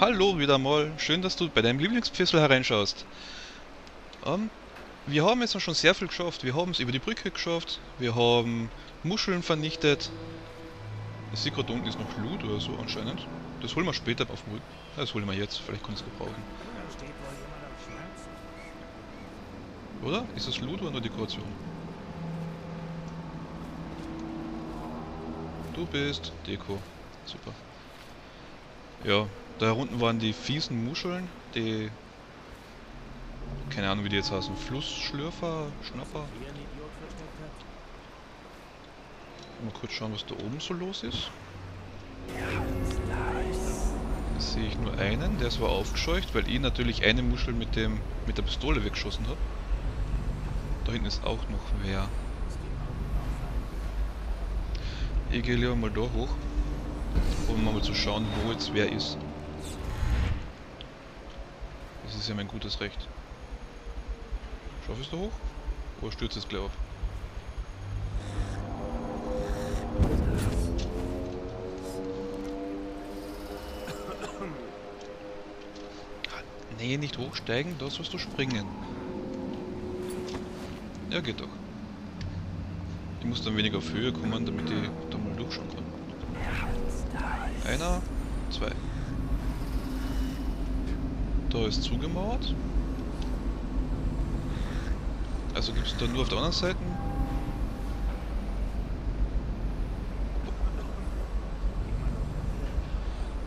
Hallo wieder mal, schön, dass du bei deinem Lieblingspfissel hereinschaust. Ähm, wir haben jetzt schon sehr viel geschafft. Wir haben es über die Brücke geschafft, wir haben Muscheln vernichtet. Ich sehe gerade unten ist noch Loot oder so anscheinend. Das holen wir später auf dem Rücken. Das holen wir jetzt, vielleicht können wir es gebrauchen. Oder? Ist das Loot oder nur Dekoration? Du bist Deko. Super. Ja, da unten waren die fiesen Muscheln, die... Keine Ahnung wie die jetzt heißen. Flussschlürfer, Schnapper. Mal kurz schauen, was da oben so los ist. Da sehe ich nur einen, der ist aber aufgescheucht, weil ich natürlich eine Muschel mit dem mit der Pistole weggeschossen habe. Da hinten ist auch noch wer. Ich gehe lieber mal da hoch, um mal zu schauen, wo jetzt wer ist. Das ist ja mein gutes Recht. Schaff es da hoch? Oder stürzt es gleich auf? Nee, nicht hochsteigen, da sollst du springen. Ja, geht doch. Ich muss dann weniger auf Höhe kommen, damit ich da mal durchschauen kann. Einer, zwei. Ist zugemauert. Also gibt es da nur auf der anderen Seite.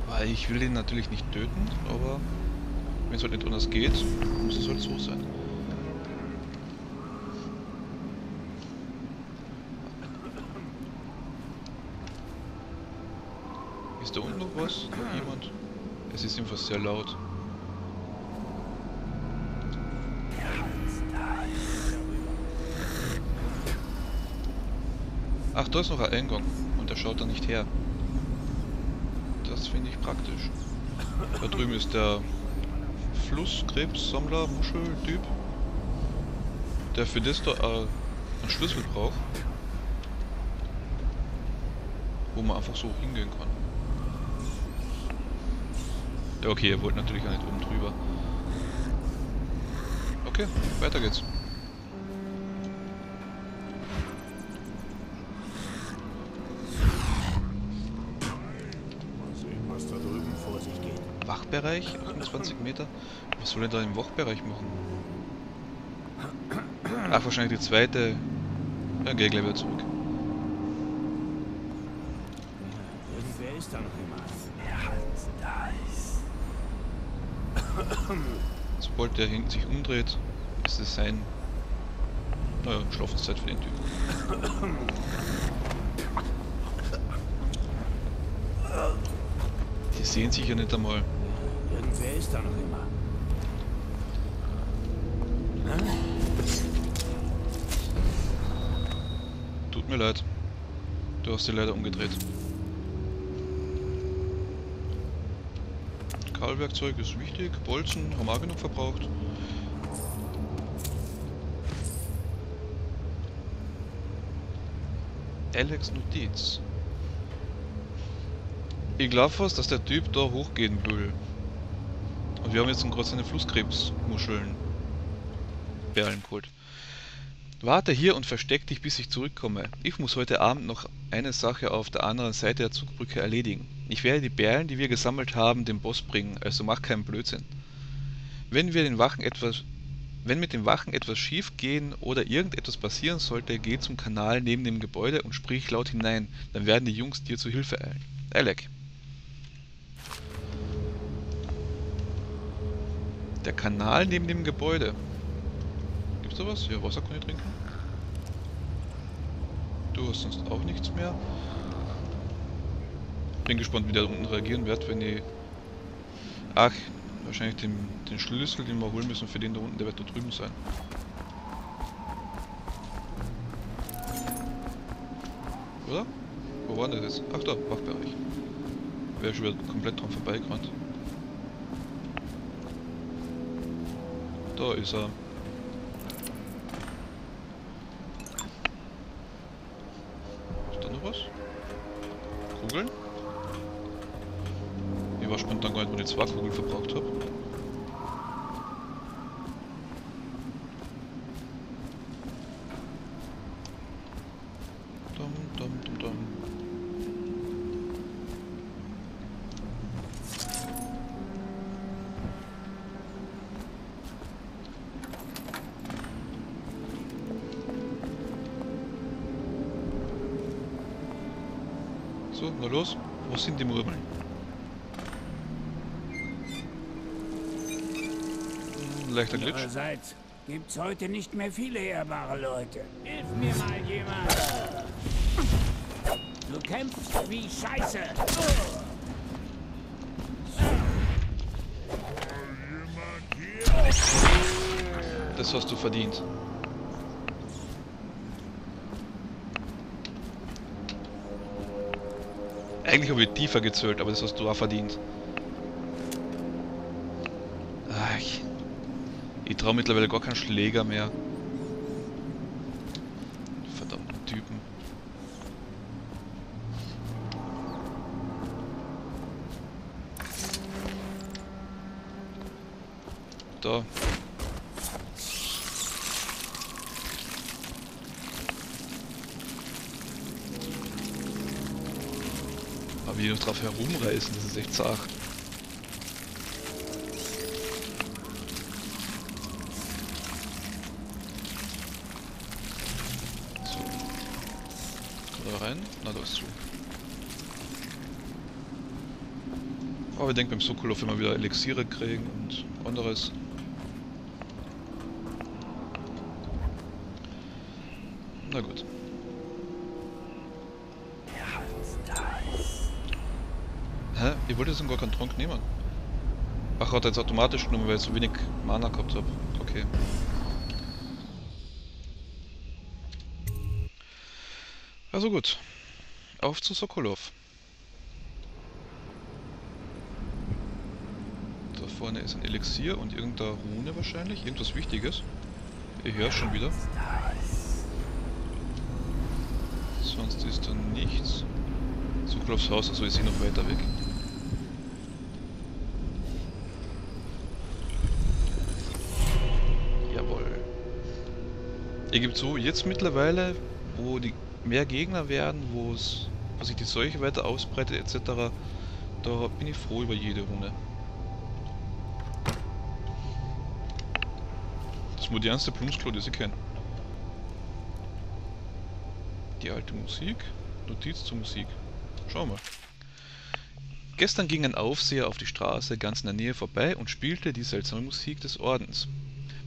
Weil ich will ihn natürlich nicht töten, aber wenn es halt nicht anders geht, muss es halt so sein. Ist da unten noch was? Noch jemand? Es ist jedenfalls sehr laut. Ach, da ist noch ein Eingang und der schaut da nicht her. Das finde ich praktisch. Da drüben ist der Flusskrebssammler, Muscheltyp, der für das da äh, einen Schlüssel braucht, wo man einfach so hingehen kann. Ja, okay, er wollte natürlich auch nicht oben drüber. Okay, weiter geht's. Wachbereich, 28 Meter. Was soll er da im Wachbereich machen? Ach, wahrscheinlich die zweite. Ja, geh gleich wieder zurück. Irgendwer ist da noch immer. Sobald der hinten sich umdreht, ist es sein. Naja, Schlafenszeit für den Typ. Die sehen sich ja nicht einmal. Irgendwer ist da noch immer. Tut mir leid. Du hast sie leider umgedreht. Kahlwerkzeug ist wichtig. Bolzen haben wir genug verbraucht. Alex Notiz. Ich glaube fast, dass der Typ da hochgehen will. Und wir haben jetzt gerade seine Flusskrebsmuscheln Perlen geholt. Warte hier und versteck dich, bis ich zurückkomme. Ich muss heute Abend noch eine Sache auf der anderen Seite der Zugbrücke erledigen. Ich werde die Perlen, die wir gesammelt haben, dem Boss bringen, also mach keinen Blödsinn. Wenn wir den Wachen etwas wenn mit den Wachen etwas schief gehen oder irgendetwas passieren sollte, geh zum Kanal neben dem Gebäude und sprich laut hinein, dann werden die Jungs dir zu Hilfe eilen. Alec. Der Kanal neben dem Gebäude. Gibt's da was? Ja, Wasser kann ich trinken. Du hast sonst auch nichts mehr. Bin gespannt, wie der unten reagieren wird, wenn ich... Ach, wahrscheinlich den, den Schlüssel, den wir holen müssen für den da unten, der wird da drüben sein. Oder? Wo war denn das jetzt? Ach da, Wachbereich. Wäre schon wieder komplett dran vorbeigerannt. Da ist er. Ist da noch was? Kugeln? Ich war spontan gar nicht, wo ich zwei Kugeln verbraucht habe. Ihrerseits gibt's heute nicht mehr viele ehrbare Leute. Hilf mir mal jemand. Du kämpfst wie Scheiße. Das hast du verdient. Eigentlich habe ich tiefer gezählt, aber das hast du auch verdient. Traue mittlerweile gar keinen Schläger mehr. Verdammten Typen. Da. Aber die noch drauf herumreißen, das ist echt zart. Zu. Aber wir denken beim Sokolov immer wieder Elixiere kriegen und anderes. Na gut. Hä? Ich wollte jetzt gar keinen Trank nehmen. Ach, hat jetzt automatisch genommen, weil ich so wenig Mana gehabt habe. Okay. Also gut. Auf zu Sokolov. Da vorne ist ein Elixier und irgendeine Rune wahrscheinlich. Irgendwas Wichtiges. Ich höre schon wieder. Sonst ist da nichts. Sokolovs Haus, also ist sie noch weiter weg. Jawohl. Ihr gebt so, jetzt mittlerweile, wo die mehr Gegner werden, wo es, wo sich die Seuche weiter ausbreitet etc., da bin ich froh über jede Runde. Das modernste Plumpsklo, das ich kenne. Die alte Musik. Notiz zur Musik. Schau mal. Gestern ging ein Aufseher auf die Straße ganz in der Nähe vorbei und spielte die seltsame Musik des Ordens.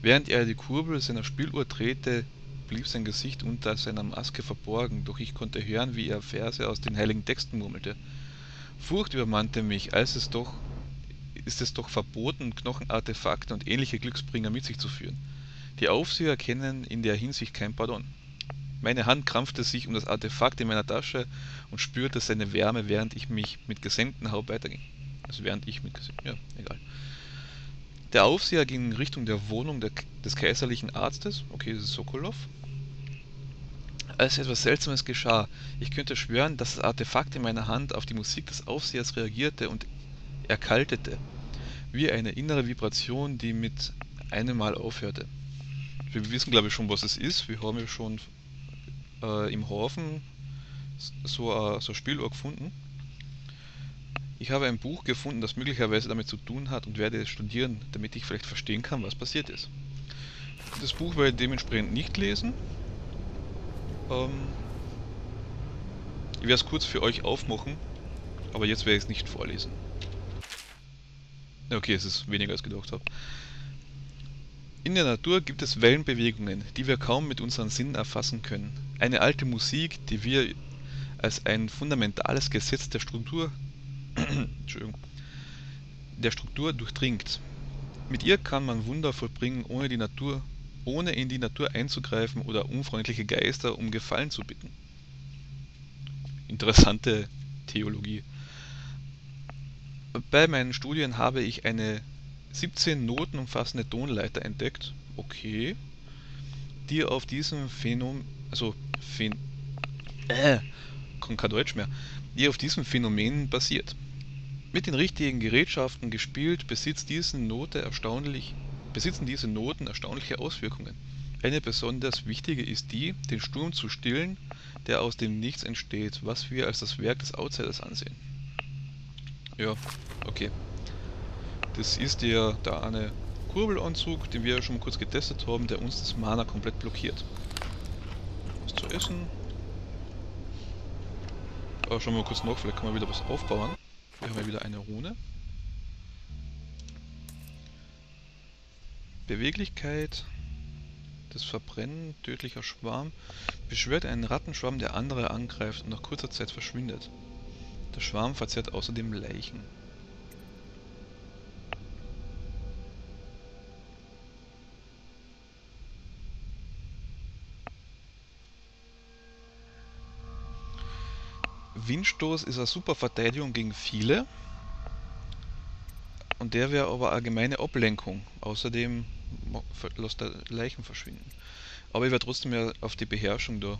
Während er die Kurbel seiner Spieluhr drehte, blieb sein Gesicht unter seiner Maske verborgen, doch ich konnte hören, wie er Verse aus den heiligen Texten murmelte. Furcht übermannte mich, als es doch ist es doch verboten, Knochenartefakte und ähnliche Glücksbringer mit sich zu führen. Die Aufseher kennen in der Hinsicht kein Pardon. Meine Hand krampfte sich um das Artefakt in meiner Tasche und spürte seine Wärme, während ich mich mit gesenktem Haupt weiterging. Also während ich mit gesenktem, ja, egal. Der Aufseher ging in Richtung der Wohnung der, des kaiserlichen Arztes, okay, das ist Sokolov. Als etwas Seltsames geschah, ich könnte schwören, dass das Artefakt in meiner Hand auf die Musik des Aufsehers reagierte und erkaltete, wie eine innere Vibration, die mit einem Mal aufhörte. Wir wissen, glaube ich, schon, was es ist. Wir haben ja schon äh, im Hafen so, äh, so ein Spieluhr gefunden. Ich habe ein Buch gefunden, das möglicherweise damit zu tun hat und werde es studieren, damit ich vielleicht verstehen kann, was passiert ist. Das Buch werde ich dementsprechend nicht lesen. Ähm ich werde es kurz für euch aufmachen, aber jetzt werde ich es nicht vorlesen. Okay, es ist weniger als gedacht habe. In der Natur gibt es Wellenbewegungen, die wir kaum mit unseren Sinnen erfassen können. Eine alte Musik, die wir als ein fundamentales Gesetz der Struktur, der Struktur durchdringt. Mit ihr kann man Wunder vollbringen, ohne die Natur, ohne in die Natur einzugreifen oder unfreundliche Geister um Gefallen zu bitten. Interessante Theologie. Bei meinen Studien habe ich eine 17 Noten umfassende Tonleiter entdeckt, okay, die auf diesem Phänomen, also Phän äh, kann kein Deutsch mehr, die auf diesem Phänomen basiert. Mit den richtigen Gerätschaften gespielt besitzt diese Note erstaunlich, besitzen diese Noten erstaunliche Auswirkungen. Eine besonders wichtige ist die, den Sturm zu stillen, der aus dem Nichts entsteht, was wir als das Werk des Outsiders ansehen. Ja, okay. Das ist der, der eine Kurbelanzug, den wir schon mal kurz getestet haben, der uns das Mana komplett blockiert. Was zu essen. Aber schauen wir mal kurz nach, vielleicht kann man wieder was aufbauen. Hier haben wir wieder eine Rune. Beweglichkeit. Das Verbrennen, tödlicher Schwarm, beschwört einen Rattenschwarm, der andere angreift und nach kurzer Zeit verschwindet. Der Schwarm verzehrt außerdem Leichen. Windstoß ist eine super Verteidigung gegen viele. Und der wäre aber allgemeine Ablenkung. Außerdem lässt der Leichen verschwinden. Aber ich werde trotzdem ja auf die Beherrschung da.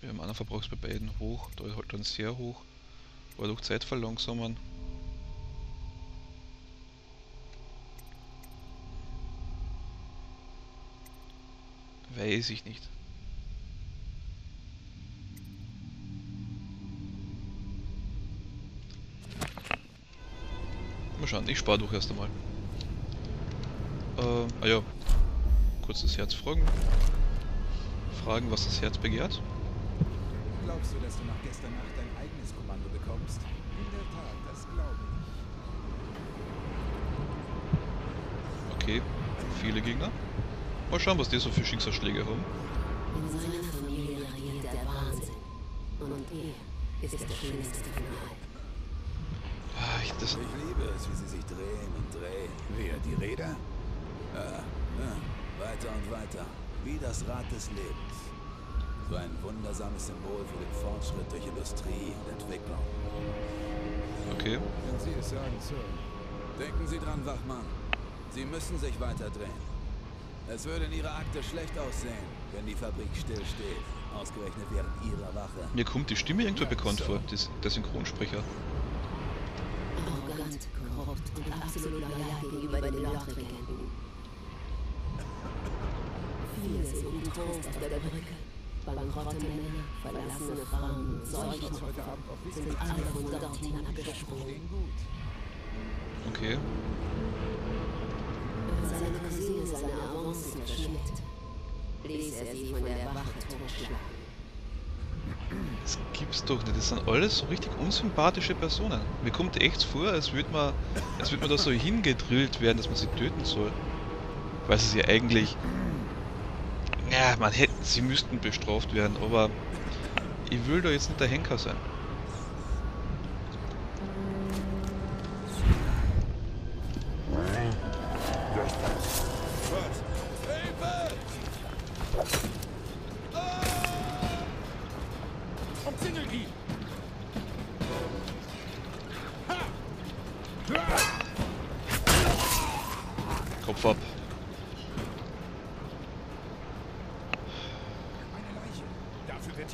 Wir haben einen Verbrauchs bei beiden hoch, da ist halt dann sehr hoch. Aber durch Zeit verlangsamen. Weiß ich nicht. Mal schauen, ich spare durch erst einmal. Äh, ah ja. Kurz das Herz fragen. Fragen, was das Herz begehrt. Glaubst du, dass du nach gestern Nacht dein eigenes Kommando bekommst? In der Tat, das glaube ich. Okay, viele Gegner. Mal schauen, was die so für Schicksalsschläge haben. In seiner Familie regiert der Wahnsinn. Und er ist der schlimmste von allen. Ah, ich, das, Ich liebe es, wie sie sich drehen und drehen. Wer, die Räder? Ja, ja, weiter und weiter. Wie das Rad des Lebens. So ein wundersames Symbol für den Fortschritt durch Industrie und Entwicklung. okay. Wenn Sie es sagen, Sir. Denken Sie dran, Wachmann. Sie müssen sich weiter drehen. Es würde in Ihrer Akte schlecht aussehen, wenn die Fabrik stillsteht. Ausgerechnet während Ihrer Wache. Mir kommt die Stimme irgendwie bekannt vor, das, der Synchronsprecher. Absolut loyal gegenüber den Lordregenten. Viele sind um Trost auf der Brücke. Bankrotte Männer, verlassene Frauen und Seuchen sind alle von dort hinabgesprungen. Okay. Seine Cousine seine Avancen verschnitt, ließ er sie von der Wache totschlagen. Das gibt's doch nicht. Das sind alles so richtig unsympathische Personen. Mir kommt echt vor, als würde man, als man da so hingedrillt werden, dass man sie töten soll. Weil sie ja eigentlich. Ja, man hätte, sie müssten bestraft werden, aber ich will da jetzt nicht der Henker sein.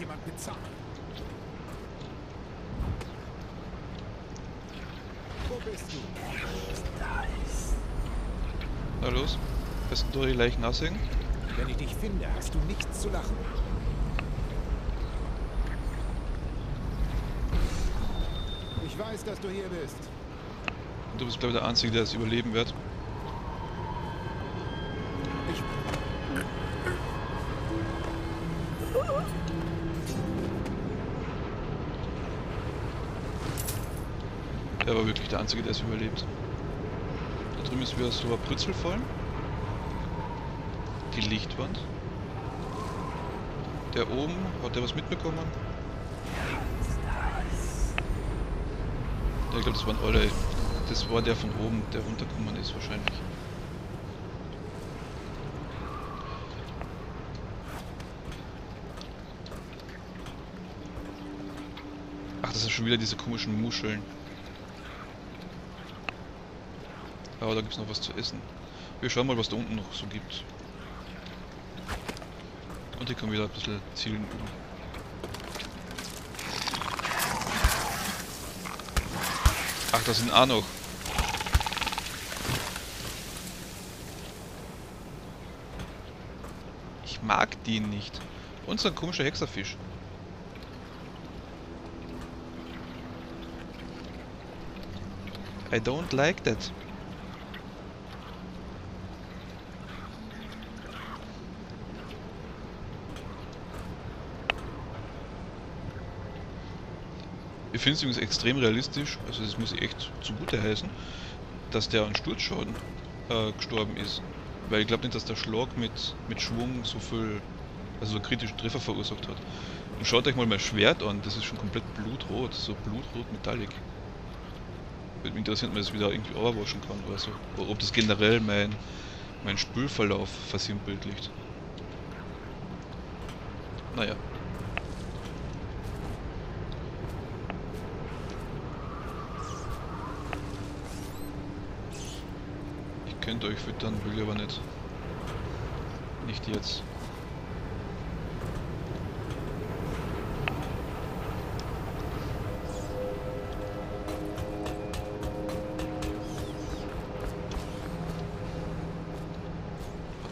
Jemand bezahlen. Wo bist du? Na los. Besten durch die Leichen aussehen. Wenn ich dich finde, hast du nichts zu lachen. Ich weiß, dass du hier bist. Du bist glaube ich der Einzige, der es überleben wird. War wirklich der Einzige, der es überlebt. Da drüben ist wieder so ein Brützelfallen. Die Lichtwand. Der oben, hat der was mitbekommen? Ja, ich glaube, das waren alle. Das war der von oben, der runtergekommen ist wahrscheinlich. Ach, das sind schon wieder diese komischen Muscheln. Aber da gibt es noch was zu essen. Wir schauen mal, was da unten noch so gibt. Und hier können wieder ein bisschen zielen üben. Ach, das sind auch noch. Ich mag die nicht. Und so ein komischer Hexerfisch. I don't like that. Ich finde es übrigens extrem realistisch, also das muss ich echt zugute heißen, dass der an Sturzschaden äh, gestorben ist. Weil ich glaube nicht, dass der Schlag mit, mit Schwung so viel, also so kritischen Treffer verursacht hat. Und schaut euch mal mein Schwert an, das ist schon komplett blutrot, so blutrot metallic. Würde mich interessieren, ob man das wieder irgendwie overwaschen kann oder so. Oder ob das generell mein, mein Spülverlauf versinnbildlicht. Naja. Ich könnte euch füttern, will aber nicht. Nicht jetzt.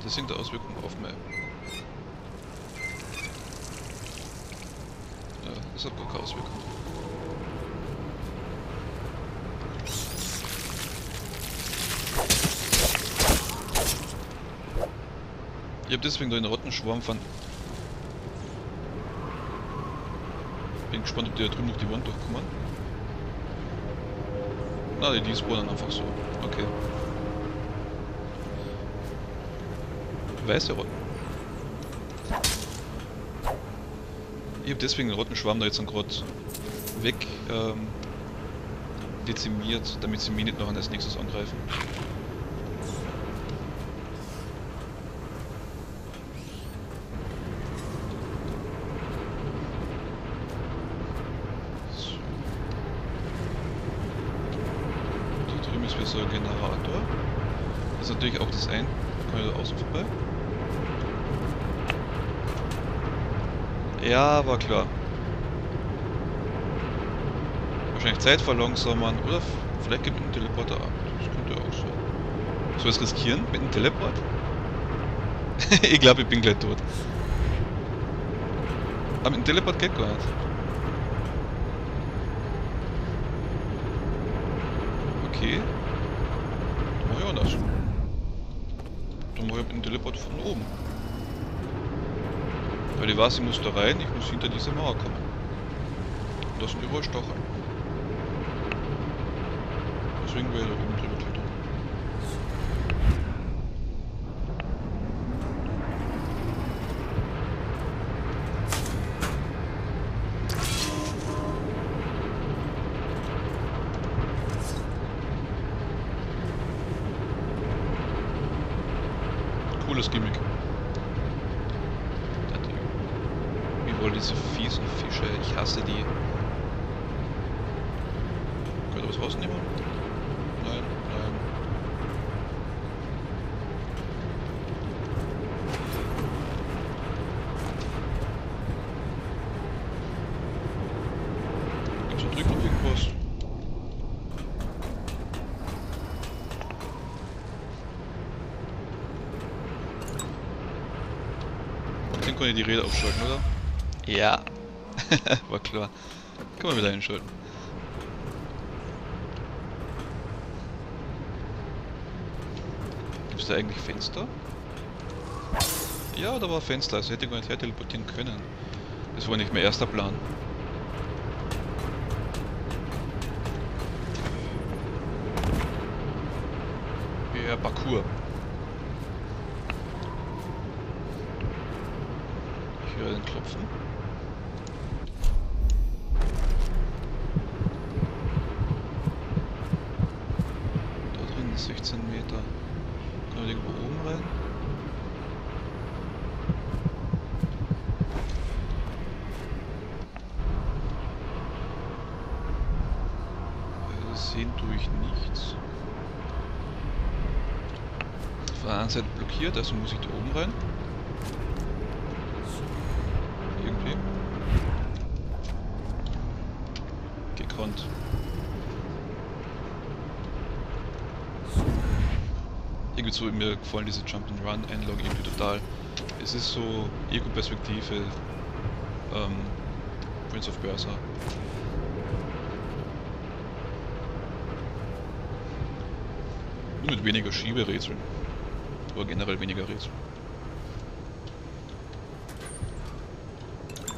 Das irgendeine Auswirkung auf mein... Ja, das hat gar keine Auswirkung. Ich habe deswegen einen Rottenschwarm von. Bin gespannt, ob die da drüben noch die Wand durchkommen. Na, die, spawnen einfach so. Okay. Weiße Rotten. Ich habe deswegen den roten Schwarm da jetzt gerade weg ähm, dezimiert, damit sie mich nicht noch als nächstes angreifen. So. Da drüben ist wieder so ein Generator. Das ist natürlich auch das ein. Kann ich da außen vorbei? Ja, war klar. Wahrscheinlich Zeit verlangsamen oder vielleicht gibt ein Teleporter ab. Das könnte auch sein. Soll ich es riskieren mit einem Teleport? ich glaube, ich bin gleich tot. Aber mit dem Teleport geht gar nicht. Okay. Dann mach ich anders. Dann mach ich mit dem Teleport von oben. Weil ich weiß, ich muss da rein, ich muss hinter diese Mauer kommen. Und das sind überall Stacheln. Deswegen will ich da oben drüber klettern. Cooles Gimmick. Ja, die- Wie wohl diese fiesen Fische, ich hasse die. Könnt ihr was rausnehmen? Nein, nein. Gibt's da drüben noch irgendwas? Den kann ich die Räder aufschalten, oder? Ja. War klar. Kann man wieder einschalten. Gibt es da eigentlich Fenster? Ja, da war Fenster, also hätte ich gar nicht her teleportieren können. Das war nicht mein erster Plan. Ja, Parcours. Ich höre den Klopfen. markiert, also muss ich da oben rein. Irgendwie. Gekonnt. Irgendwie so, mir gefallen diese Jump'n'Run-Analog irgendwie total. Es ist so Ego-Perspektive. Ähm, Prince of Persia. Nur mit weniger Schieberätseln. Oder generell weniger Rätsel.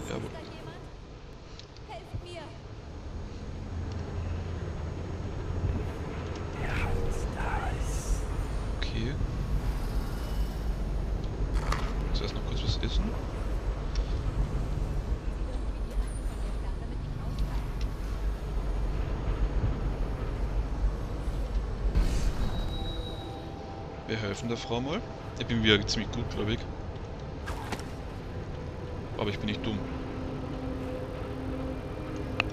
Jawohl. da jemand? Helft mir! Okay. Zuerst noch kurz was essen. Helfen der Frau mal. Ich bin wieder ziemlich gut, glaube ich. Aber ich bin nicht dumm.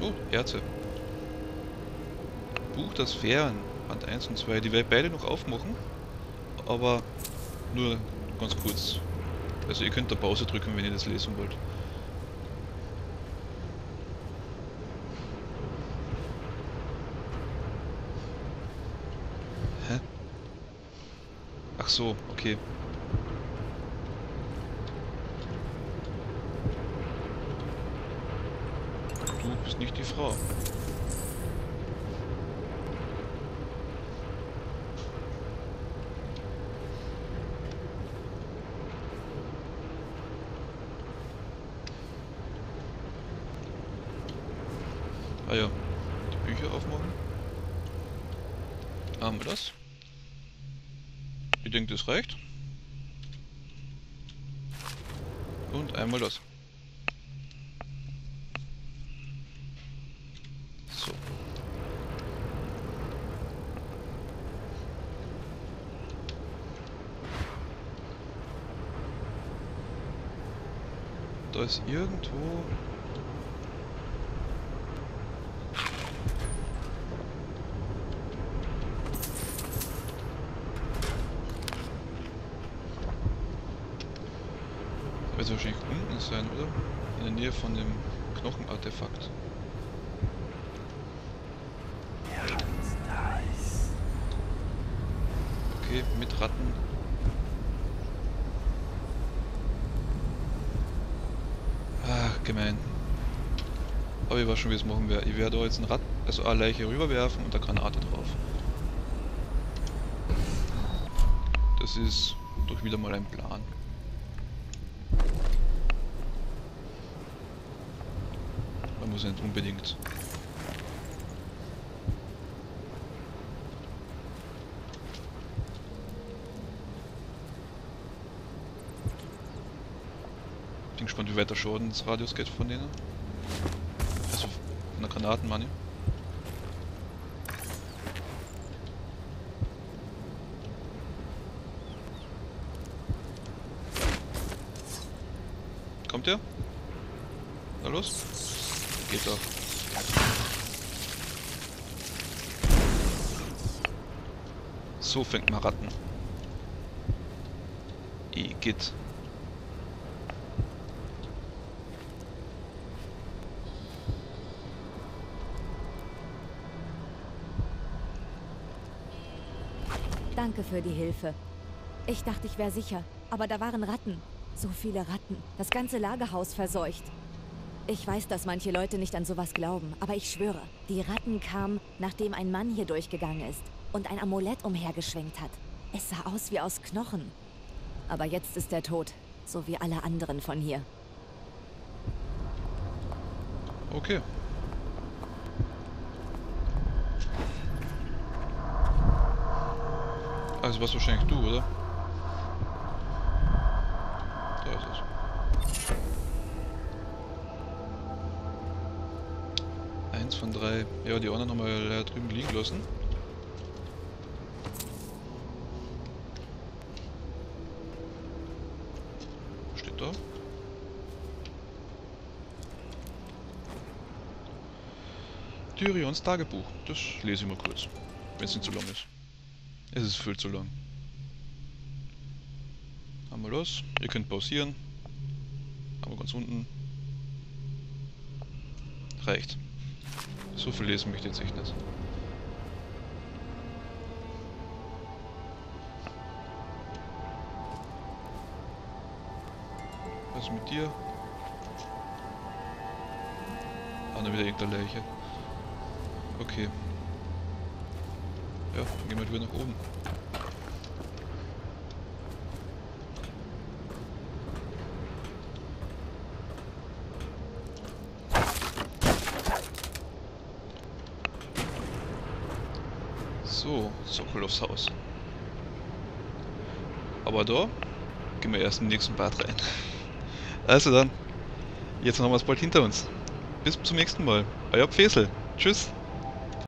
Oh, Herze. Buch das Fähren. Band 1 und 2. Die werde ich beide noch aufmachen. Aber nur ganz kurz. Also ihr könnt da Pause drücken, wenn ihr das lesen wollt. So, okay. Du bist nicht die Frau. Ah ja, die Bücher aufmachen. Haben wir das? Das reicht. Und einmal das. So. Da ist irgendwo Wird wahrscheinlich unten sein, oder? In der Nähe von dem Knochenartefakt. Okay, mit Ratten. Ah, gemein. Aber ich weiß schon, wie es machen werde. Ich werde da jetzt ein Rad, also eine Leiche rüberwerfen und eine Granate drauf. Das ist doch wieder mal ein Plan. Man muss nicht unbedingt. Bin gespannt, wie weit der Schadensradius geht von denen. Also von der Granatenmanne. Kommt der? Na los? Geht doch. So fängt man Ratten. Igitt. Danke für die Hilfe. Ich dachte, ich wäre sicher, aber da waren Ratten. So viele Ratten. Das ganze Lagerhaus verseucht. Ich weiß, dass manche Leute nicht an sowas glauben, aber ich schwöre, die Ratten kamen, nachdem ein Mann hier durchgegangen ist und ein Amulett umhergeschwenkt hat. Es sah aus wie aus Knochen. Aber jetzt ist er tot, so wie alle anderen von hier. Okay. Also was wahrscheinlich du, oder? Drei. Ja, die anderen haben wir leider drüben liegen lassen. Steht da. Tyrions Tagebuch. Das lese ich mal kurz. Wenn es nicht zu lang ist. Es ist viel zu lang. Haben wir los. Ihr könnt pausieren. Aber ganz unten. Reicht. So viel lesen möchte ich jetzt echt nicht. Was ist mit dir? Ah, da wieder irgendeine Leiche. Okay. Ja, dann gehen wir wieder nach oben. Sokolovs Haus. Aber da gehen wir erst im nächsten Bad rein. Also dann, jetzt haben wir es bald hinter uns. Bis zum nächsten Mal. Euer Pfesel. Tschüss.